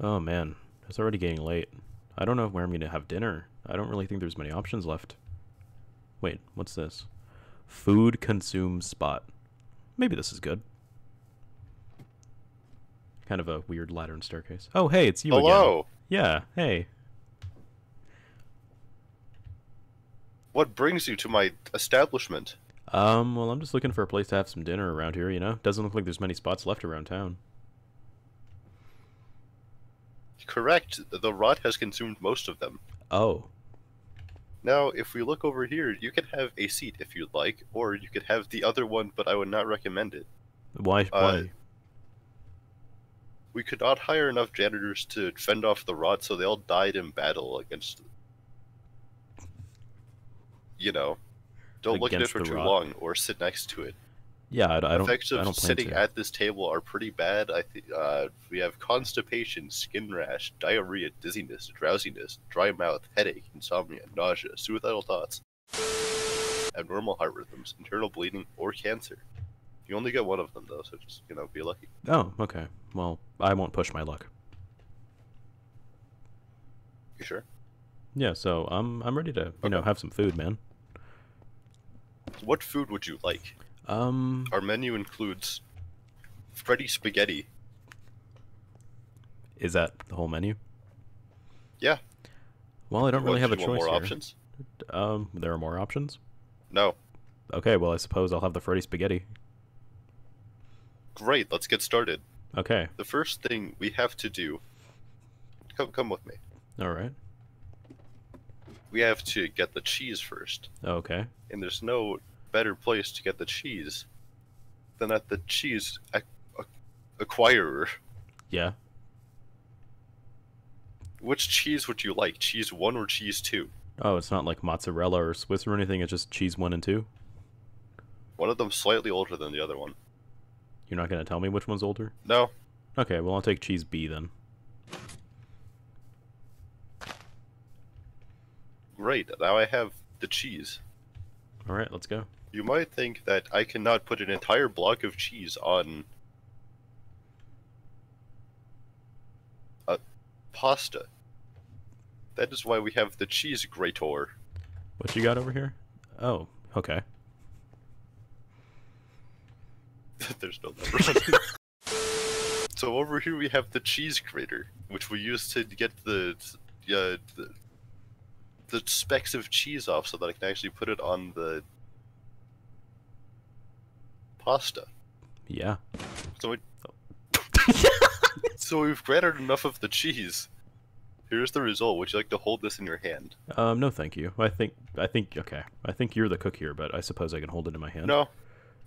Oh man, it's already getting late. I don't know where I'm gonna have dinner. I don't really think there's many options left. Wait, what's this? Food consume spot. Maybe this is good. Kind of a weird ladder and staircase. Oh, hey, it's you again. Hello. Yeah, hey. What brings you to my establishment? Um, well, I'm just looking for a place to have some dinner around here, you know? Doesn't look like there's many spots left around town. Correct. The rot has consumed most of them. Oh, Now, if we look over here, you can have a seat if you'd like, or you could have the other one, but I would not recommend it. why? Uh, why? We could not hire enough janitors to fend off the rot, so they all died in battle against. You know, don't look at it for too rot. long, or sit next to it. Yeah, I, I don't. Effects I of don't plan sitting to. at this table are pretty bad. I think uh, we have constipation, skin rash, diarrhea, dizziness, drowsiness, dry mouth, headache, insomnia, nausea, suicidal thoughts, abnormal heart rhythms, internal bleeding, or cancer. You only get one of them though, so just you know be lucky. Oh, okay. Well, I won't push my luck. You sure? Yeah, so I'm I'm ready to you know have some food, man. What food would you like? Um, Our menu includes Freddy spaghetti. is that the whole menu? Yeah. Well, I don't really have a choice more here. options? Um, there are more options. No. Okay, well, I suppose I'll have the Freddy spaghetti. Great. Let's get started. Okay, The first thing we have to do. Come, come with me. all right. We have to get the cheese first. Okay. and there's no better place to get the cheese than at the cheese ac- ac- acquirer. Yeah. Which cheese would you like? Cheese one or cheese two? Oh, it's not like mozzarella or Swiss or anything. It's just cheese one and two. One of them slightly older than the other one. You're not gonna tell me which one's older? No, Okay, well I'll take cheese B then. great. Now I have the cheese. All right, let's go. You might think that I cannot put an entire block of cheese on a pasta. That is why we have the cheese grater. What you got over here? Oh, okay. There's no number. so over here we have the cheese grater, which we use to get the, uh, the the specks of cheese off, so that I can actually put it on the pasta. Yeah. So we, so we've grated enough of the cheese. Here's the result. Would you like to hold this in your hand? Um, no, thank you. I think I think okay. I think you're the cook here, but I suppose I can hold it in my hand. No,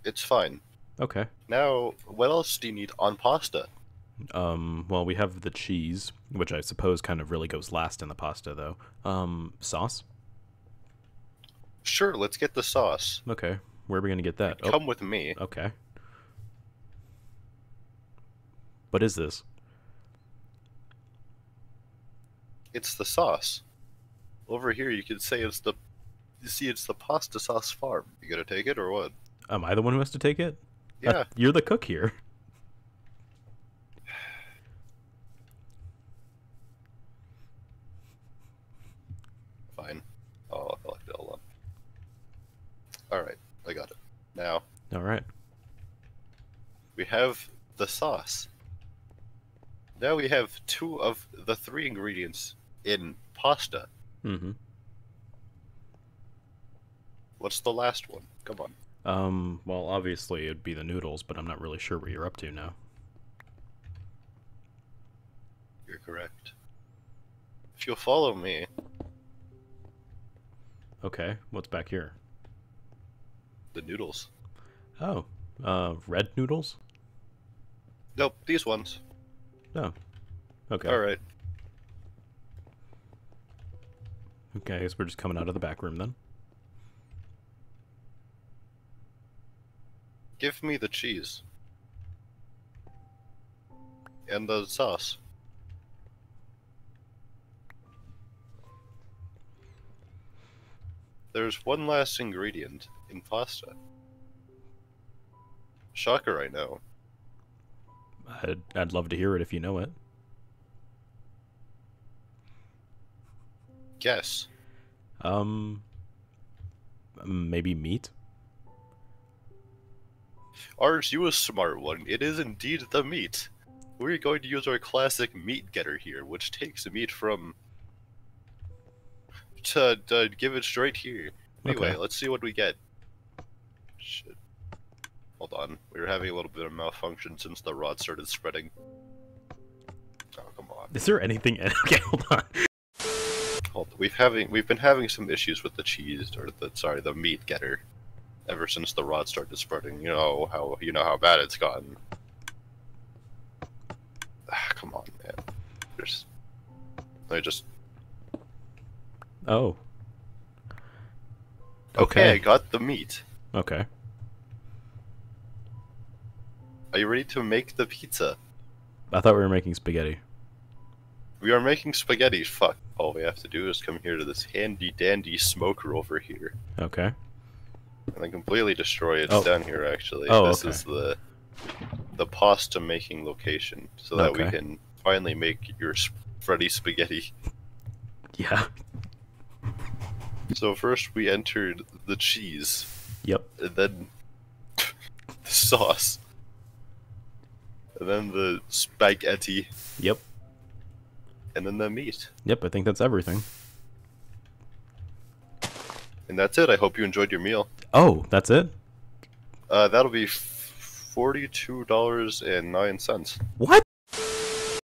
it's fine. Okay. Now, what else do you need on pasta? Um, well, we have the cheese, which I suppose kind of really goes last in the pasta, though. Um, sauce. Sure, let's get the sauce. Okay. Where are we gonna get that? Oh, Come with me. okay. What is this? It's the sauce. Over here, you can say it's the. You see, it's the pasta sauce farm. You gonna take it or what? Am I the one who has to take it? Uh, Yeah. you're the cook here. Fine. Oh, I'll collect it all up. All right, I. Now All right. we have the sauce. Now we have two of the three ingredients in pasta. Mm-hmm. What's the last one? Come on. Um, well, obviously it'd be the noodles, but I'm not really sure what you're up to now. You're correct. If you'll follow me, Okay, what's back here? The noodles. Oh, uh, red noodles? Nope, these ones. Oh, okay. All right. Okay, I guess we're just coming out of the back room then. Give me the cheese. And the sauce. there's one last ingredient in pasta. Shocker, I know. I'd, I'd love to hear it if you know it. Guess. Um, maybe meat? Aren't you a smart one? It is indeed the meat. We're going to use our classic meat getter here, which takes meat from to, to give it straight here. Anyway, Okay. let's see what we get. Shit. Hold on. We were having a little bit of malfunction since the rot started spreading. Oh, come on. Is there anything? Okay, hold on. Hold We've having we've been having some issues with the cheese or the sorry the meat getter ever since the rot started spreading. You know how you know how bad it's gotten. Ah, come on, man. There's I just Oh. okay. I got the meat. Okay. Are you ready to make the pizza? I thought we were making spaghetti. We are making spaghetti. Fuck. All we have to do is come here to this handy dandy smoker over here Okay. and then completely destroy it. It's Oh. down here actually. Oh, this okay. is the the pasta making location so that we can finally make your s- Freddy spaghetti. Yeah. So first we entered the cheese Yep. and then the sauce. And then the spaghetti Yep. and then the meat. Yep. I think that's everything. And that's it. I hope you enjoyed your meal. Oh, that's it. Uh, that'll be forty-two dollars and nine cents. What?